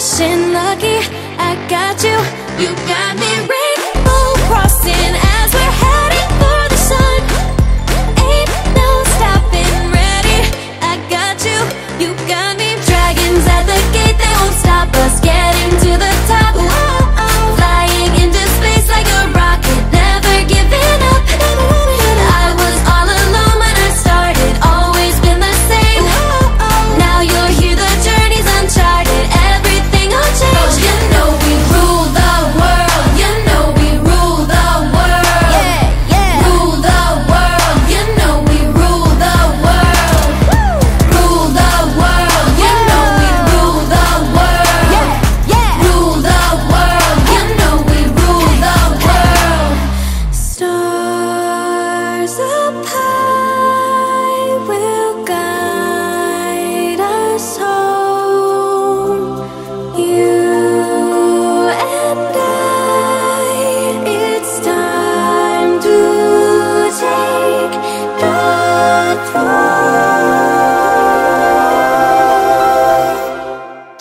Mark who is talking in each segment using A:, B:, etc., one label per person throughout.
A: flashing lucky I got you, you got me rainbow crossing as we're heading for the sun. Ain't no stopping, ready? I got you, you got me Dragons at the gate, they won't stop us.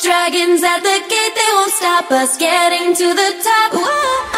A: Dragons at the gate, they won't stop us getting to the top. Whoa.